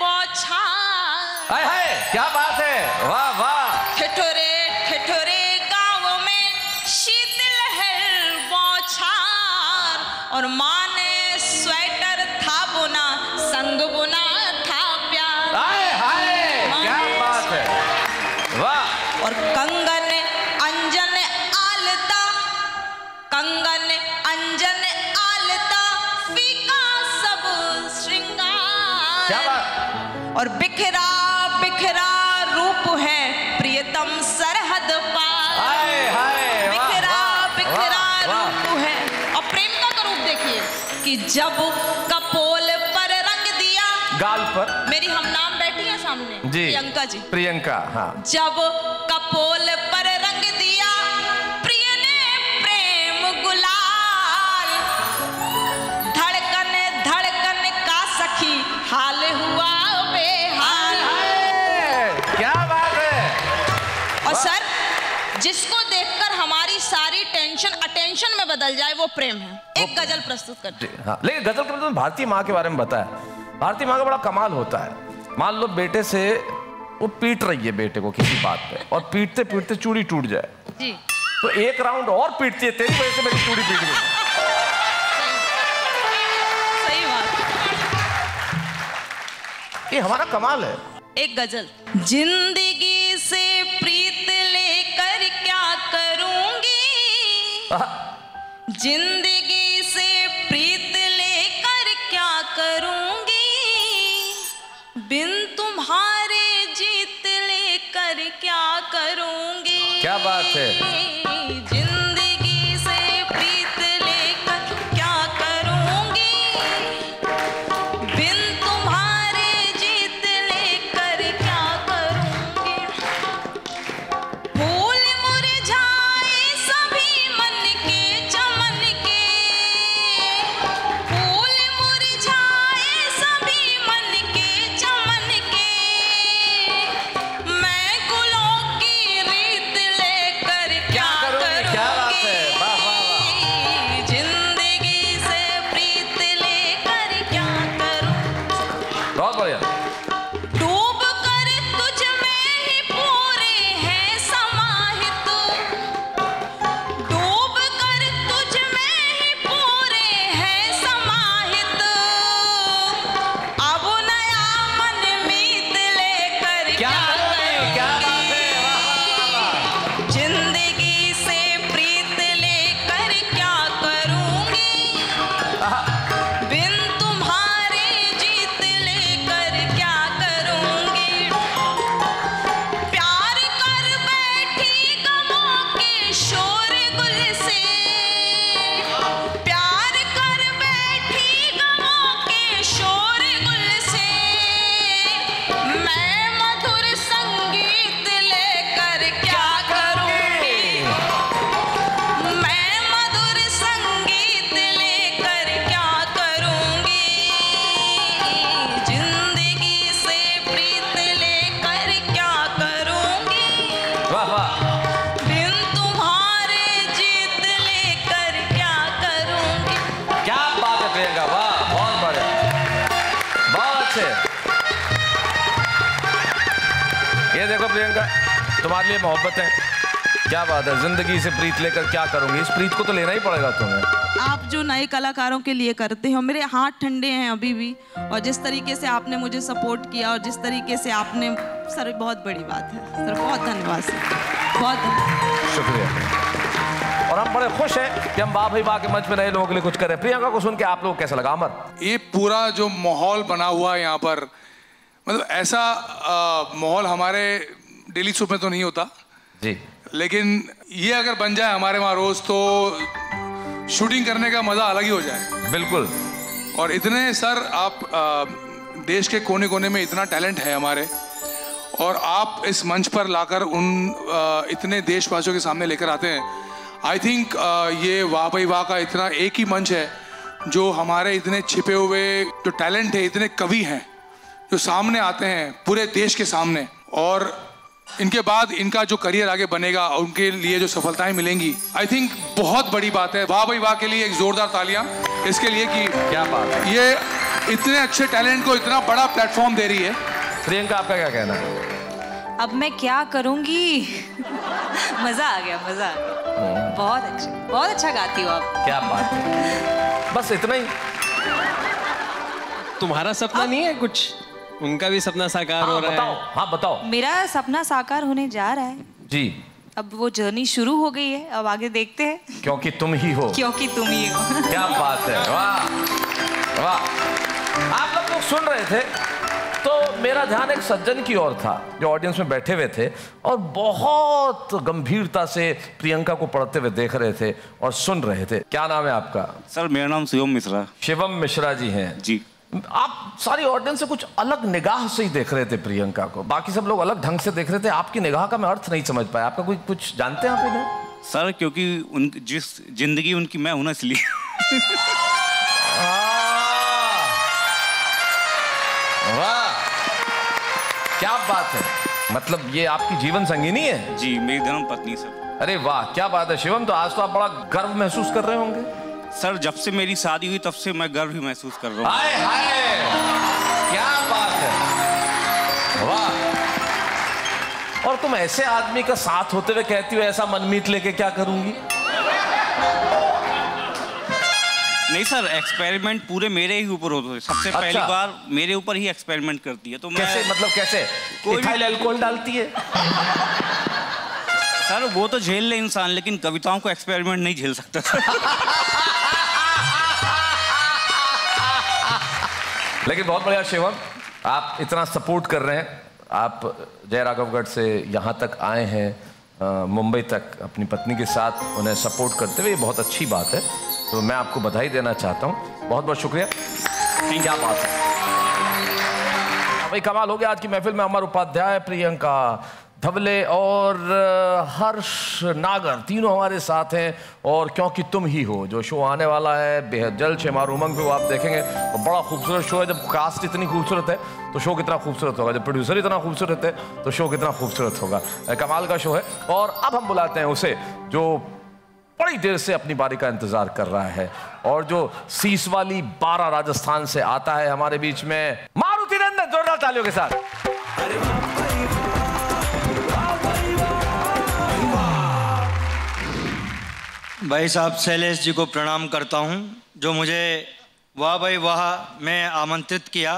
B: बौछार।
E: हाय हाय क्या बात है? वाह वाह।
B: ठिठुरे ठिठुरे गाँव में शीत लहर बौछार। और माँ बिखरा बिखरा रूप है प्रियतम सरहद पार।
E: हाय हाय
B: बिखरा बिखरा। रूप है। और प्रेम का रूप देखिए कि जब कपोल पर रंग दिया
E: गाल पर।
B: मेरी हम नाम बैठी है सामने
E: जी।
B: प्रियंका जी।
E: प्रियंका हाँ।
B: जब कपोल बदल जाए वो प्रेम है। एक गज़ल प्रस्तुत कर।
E: हाँ। लेकिन गज़ल के भारतीय माँ के बारे में बताया। भारतीय माँ का बड़ा कमाल होता है। मान लो बेटे से वो पीट रही है बेटे को किसी बात पे और पीटते पीटते चूड़ी टूट जाए।
B: जी।
E: तो एक राउंड और पीटती है तेरी वजह से मेरी चूड़ी पीट गई।
B: सही बात।
E: ये हमारा कमाल है।
B: एक गज़ल। ज़िंदगी ज़िंदगी से प्रीत लेकर क्या करूँगी? बिन तुम्हारे जीत लेकर क्या करूँगी?
E: क्या बात है?
B: लेकर क्या करूँगी?
E: इस प्रीत को तो लेना ही पड़ेगा तुम्हें।
B: आप जो नए कलाकारों के लिए करते हो मेरे हाथ ठंडे हैं अभी भी और जिस तरीके से आपने मुझे सपोर्ट किया और जिस तरीके से आपने सर बहुत बड़ी बात है। सर बहुत धन्यवाद सर। बहुत
E: शुक्रिया। और हम बड़े खुश हैं कि हम वाह भाई वाह के मंच पे नए लोगों के लिए कुछ करें। प्रियंका को सुन के आप लोग कैसा लगा? अमर।
J: ये पूरा जो माहौल बना हुआ है यहाँ पर मतलब ऐसा माहौल हमारे डेली शो में तो नहीं होता।
E: जी।
J: लेकिन ये अगर बन जाए हमारे वहाँ रोज तो शूटिंग करने का मज़ा अलग ही हो जाए।
E: बिल्कुल।
J: और इतने सर आप आ, देश के कोने कोने में इतना टैलेंट है हमारे और आप इस मंच पर लाकर उन आ, इतने देशवासियों के सामने लेकर आते हैं। आई थिंक ये वाह भाई वाह का इतना एक ही मंच है जो हमारे इतने छिपे हुए जो टैलेंट है इतने कवि हैं जो सामने आते हैं पूरे देश के सामने। और इनके बाद इनका जो करियर आगे बनेगा और उनके लिए जो सफलताएँ मिलेंगी आई थिंक बहुत बड़ी बात है। वाह भाई वाह के लिए एक जोरदार तालियाँ इसके लिए कि
E: क्या बात है।
J: ये इतने अच्छे टैलेंट को इतना बड़ा प्लेटफॉर्म दे रही है।
E: प्रियंका आपका क्या कहना है?
H: अब मैं क्या करूँगी? मज़ा आ गया मज़ा आ गया। बहुत अच्छा बहुत अच्छा गाती हो आप।
E: क्या बात है। बस इतना ही।
I: तुम्हारा सपना नहीं है कुछ? उनका भी सपना साकार हो
E: हाँ
I: रहा
E: बताओ
I: है
E: हाँ बताओ।
H: मेरा सपना साकार होने जा रहा है।
E: जी।
H: अब वो जर्नी शुरू हो गई है अब आगे देखते हैं।
E: क्योंकि तुम ही हो।
H: क्योंकि तुम ही हो। (laughs)
E: क्या बात है वाह वाह। आप लोग लोग सुन रहे थे तो मेरा ध्यान एक सज्जन की ओर था जो ऑडियंस में बैठे हुए थे और बहुत गंभीरता से प्रियंका को पढ़ते हुए देख रहे थे और सुन रहे थे। क्या नाम है आपका?
K: सर मेरा नाम शिवम मिश्रा।
E: शिवम मिश्रा जी हैं।
K: जी।
E: आप सारी ऑडियंस से कुछ अलग निगाह से ही देख रहे थे प्रियंका को। बाकी सब लोग अलग ढंग से देख रहे थे। आपकी निगाह का मैं अर्थ नहीं समझ पाया। आपका कोई कुछ जानते हैं आप इन्हें
K: सर क्योंकि उन जिस ज़िंदगी उनकी मैं हूँ ना इसलिए।
E: वाह। क्या बात है। मतलब ये आपकी जीवन संगिनी है?
K: जी मेरी धर्म पत्नी सर।
E: अरे वाह क्या बात है। शिवम तो आज तो आप बड़ा गर्व महसूस कर रहे होंगे।
K: सर जब से मेरी शादी हुई तब से मैं गर्व ही महसूस कर रहा हूँ।
E: हाय हाय। क्या बात है। वाह। और तुम ऐसे आदमी का साथ होते हुए कहती हो ऐसा मनमीत लेके क्या करूँगी?
K: नहीं सर एक्सपेरिमेंट पूरे मेरे ही ऊपर होते हैं सबसे
E: अच्छा।
K: पहली बार मेरे ऊपर ही एक्सपेरिमेंट करती है तो मैं
E: कैसे मतलब कैसे?
K: कोई
E: इथाइल अल्कोहल डालती है?
K: सर वो तो झेल ले इंसान लेकिन कविताओं को एक्सपेरिमेंट नहीं झेल सकता। (laughs)
E: लेकिन बहुत बढ़िया शिवम, आप इतना सपोर्ट कर रहे हैं। आप जय राघवगढ़ से यहाँ तक आए हैं मुंबई तक अपनी पत्नी के साथ उन्हें सपोर्ट करते हुए ये बहुत अच्छी बात है। तो मैं आपको बधाई देना चाहता हूँ। बहुत बहुत शुक्रिया। क्या बात है भाई, कमाल हो गया आज की महफिल में। अमर उपाध्याय, प्रियंका धवले और हर्ष नागर, तीनों हमारे साथ हैं। और क्योंकि तुम ही हो, जो शो आने वाला है, बेहद जल्द शेमार उमंग वो आप देखेंगे। और बड़ा खूबसूरत शो है, जब कास्ट इतनी खूबसूरत है तो शो कितना खूबसूरत होगा। जब प्रोड्यूसर इतना खूबसूरत है तो शो कितना खूबसूरत होगा। कमाल का शो है। और अब हम बुलाते हैं उसे, जो बड़ी देर से अपनी बारी का इंतज़ार कर रहा है। और जो सीस वाली बारह राजस्थान से आता है हमारे बीच में, मारुति नंदन, जोरदार तालियों के साथ।
L: भाई साहब शैलेश जी को प्रणाम करता हूँ जो मुझे वाह भाई वाह में आमंत्रित किया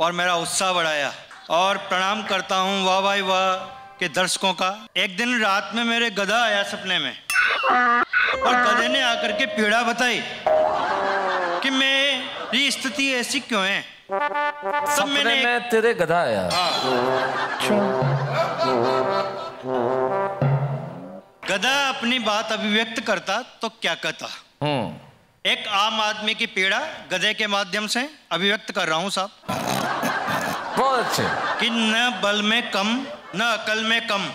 L: और मेरा उत्साह बढ़ाया। और प्रणाम करता हूँ वाह भाई वाह के दर्शकों का। एक दिन रात में मेरे गधा आया सपने में और गधे ने आकर के पीड़ा बताई कि मेरी स्थिति ऐसी क्यों है?
E: सपने
L: मैंने
E: में तेरे गधा आया।
L: गधा अपनी बात अभिव्यक्त करता तो क्या कहता?
E: हम्म।
L: एक आम आदमी की पीड़ा गधे के माध्यम से अभिव्यक्त कर रहा हूँ साहब।
E: बहुत अच्छे।
L: कि न बल में कम न अकल में कम।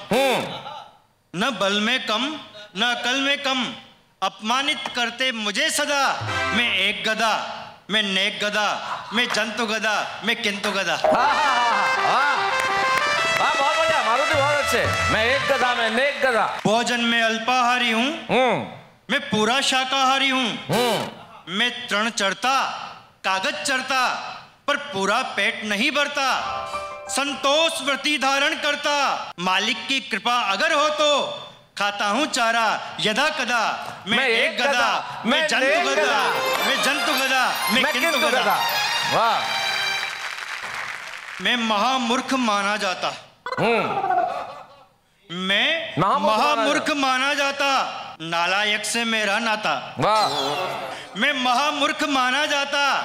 L: न बल में कम न अकल में कम। अपमानित करते मुझे सदा। मैं एक गदा मैं नेक गदा मैं जंतु गदा मैं किंतु गदा
E: हाँ बहुत बढ़िया बहुत अच्छे मैं एक गधा मैं नेक गधा।
L: भोजन में अल्पाहारी हूँ। मैं पूरा शाकाहारी हूँ। मैं तृण चढ़ता कागज़ चढ़ता पर पूरा पेट नहीं भरता। संतोष व्रति धारण करता। मालिक की कृपा अगर हो तो खाता हूँ चारा यदा कदा। मैं, मैं एक गधा मैं जंतु गधा। मैं जंतु गदा मैं किंतु गधा।
E: वाह।
L: मैं महामूर्ख माना जाता। मैं
E: महामूर्ख माना
L: माना जाता। नालायक से मेरा नाता।
E: वाह।
L: मैं महामूर्ख माना जाता।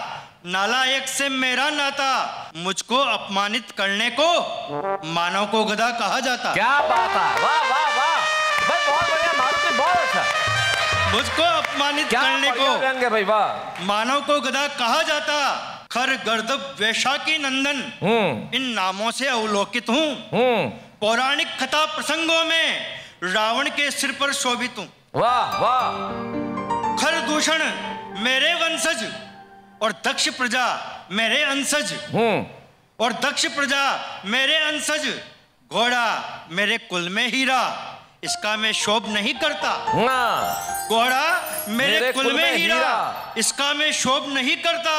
L: नालायक से मेरा नाता। मुझको अपमानित करने को मानव को गधा कहा जाता।
E: क्या बात है। वाह वाह वाह। भाई बहुत बढ़िया। मारुति बहुत अच्छा
L: मुझको अपमानित करने को
E: भाई वाह।
L: मानव को गधा कहा जाता। खर गर्द वैशाखी नंदन।
E: हम्म।
L: इन नामों से अवलोकित हूँ।
E: हम्म।
L: पौराणिक कथा प्रसंगों में रावण के सिर पर शोभित हूँ।
E: वाह वाह।
L: खर दूषण मेरे वंशज और दक्ष प्रजा मेरे अंशज।
E: हम्म।
L: और दक्ष प्रजा मेरे अंशज घोड़ा मेरे कुल में हीरा इसका मैं शोभ नहीं करता।
E: हाँ
L: घोड़ा मेरे, मेरे कुल, कुल में, हीरा इसका मैं शोभ नहीं करता।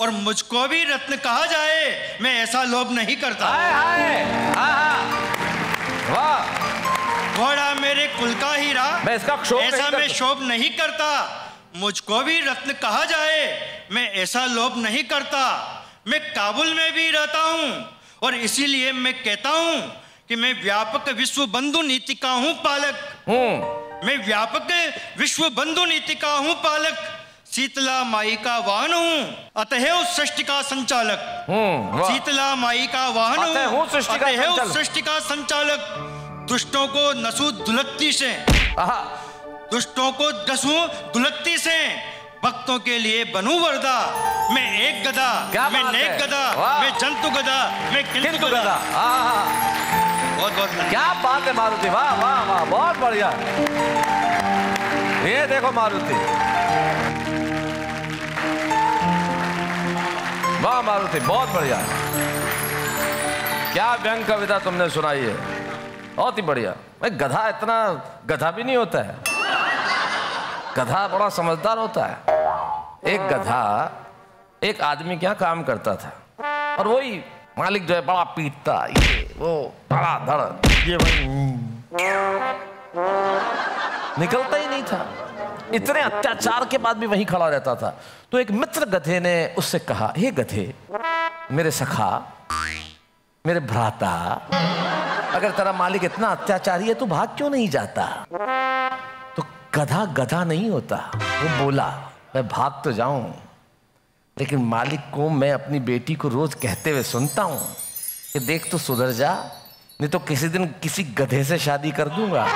L: और मुझको भी रत्न कहा जाए मैं ऐसा लोभ नहीं करता।
E: वाह।
L: घोड़ा मेरे कुल का हीरा।
E: मैं इसका क्षोभ नहीं
L: ऐसा मैं शोभ नहीं करता। मुझको भी रत्न कहा जाए मैं ऐसा लोभ नहीं करता। मैं काबुल में भी रहता हूँ और इसीलिए मैं कहता हूँ कि मैं व्यापक विश्व बंधु नीति का हूँ पालक। हूँ। मैं व्यापक विश्व बंधु नीति का हूँ पालक। शीतला माई का वाहन हूँ। अतः उस सृष्टि का संचालक। शीतला माई का वाहन
E: हूँ। सृष्टि का
L: अतएव
E: संचालक।
L: सृष्टि का संचालक। दुष्टों को नसू दुलत्ती से। दुष्टों को दसू दुलत्ती से। भक्तों के लिए बनू वरदा। मैं एक गदा मैं नेक गदा मैं जंतु गदा मैं किंतु गदा। बहुत बहुत
E: क्या बात है मारुति। वाह वाह वाह बहुत बढ़िया। ये देखो मारुति। वाह, मारुति, बहुत बढ़िया। क्या व्यंग कविता तुमने सुनाई है? बहुत ही बढ़िया। भाई, गधा इतना, गधा भी नहीं होता है। गधा बड़ा समझदार होता है। एक गधा, एक आदमी क्या काम करता था। और वही मालिक जो है, बड़ा पीटता, ये, वो, बड़ा धड़ ये भाई निकलता ही नहीं था। इतने अत्याचार के बाद भी वहीं खड़ा रहता था। तो एक मित्र गधे ने उससे कहा, हे गधे, मेरे सखा, मेरे भ्राता, अगर तेरा मालिक इतना अत्याचारी है तो भाग क्यों नहीं जाता? तो गधा गधा नहीं होता। वो बोला, मैं भाग तो जाऊँ, लेकिन मालिक को मैं अपनी बेटी को रोज कहते हुए सुनता हूँ कि देख तो सुधर जा, नहीं तो किसी दिन किसी गधे से शादी कर दूँगा।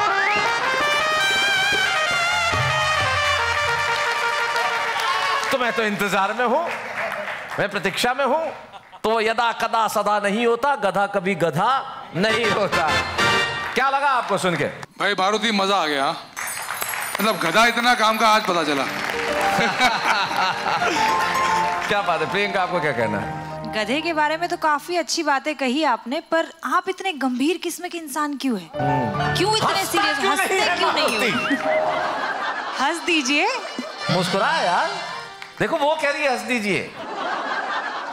E: मैं तो इंतज़ार में हूँ। मैं प्रतीक्षा में हूँ। तो यदा कदा सदा नहीं होता गधा कभी गधा नहीं होता। क्या लगा आपको सुन के?
J: भाई मारुति मज़ा आ गया? मतलब गधा इतना काम का आज पता चला। (laughs)
E: क्या बात है? प्रियंका आपको क्या कहना है?
H: गधे के बारे में तो काफ़ी अच्छी बातें कही आपने पर आप इतने गंभीर किस्म के इंसान क्यों हैं? क्यों इतने सीरियस
E: क्यों नहीं
H: हँसते क्यों नहीं हो? हंस दीजिए।
E: मुस्कुरा यार। देखो, वो कह रही है, हंस दीजिए।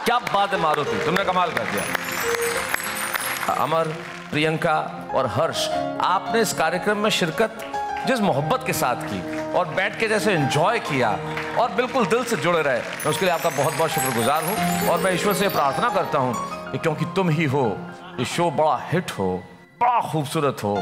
E: क्या बात है मारुति तुमने कमाल कर दिया। अमर, प्रियंका और हर्ष, आपने इस कार्यक्रम में शिरकत जिस मोहब्बत के साथ की और बैठ के जैसे एंजॉय किया और बिल्कुल दिल से जुड़े रहे, मैं उसके लिए आपका बहुत बहुत शुक्रगुजार हूँ और मैं ईश्वर से प्रार्थना करता हूँ कि क्योंकि तुम ही हो, ये शो बड़ा हिट हो बड़ा खूबसूरत हो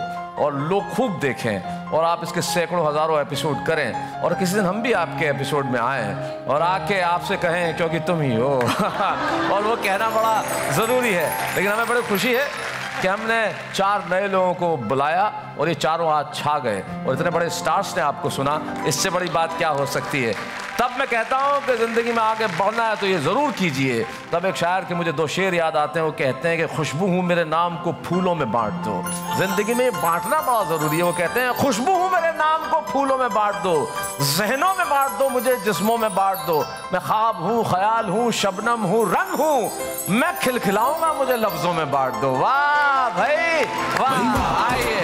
E: और लोग खूब देखें और आप इसके सैकड़ों हज़ारों एपिसोड करें और किसी दिन हम भी आपके एपिसोड में आए और आके आपसे कहें, क्योंकि तुम ही हो। (laughs) और वो कहना बड़ा ज़रूरी है, लेकिन हमें बड़ी खुशी है कि हमने चार नए लोगों को बुलाया और ये चारों आज छा गए और इतने बड़े स्टार्स ने आपको सुना। इससे बड़ी बात क्या हो सकती है? तब मैं कहता हूँ कि ज़िंदगी में आगे बढ़ना है तो ये ज़रूर कीजिए। तब एक शायर के मुझे दो शेर याद आते हैं, वो कहते हैं कि खुशबू हूँ, मेरे नाम को फूलों में बांट दो। ज़िंदगी में बांटना बड़ा ज़रूरी है, वो कहते हैं, खुशबू हूँ, मेरे नाम को फूलों में बांट दो, जहनों में बांट दो, मुझे जिस्मों में बांट दो। मैं ख्वाब हूँ, ख्याल हूँ, शबनम हूँ, रंग हूँ, मैं खिलखिलाऊँगा, मुझे लफ्जों में बांट दो। वाह भाई, वाह, आइए।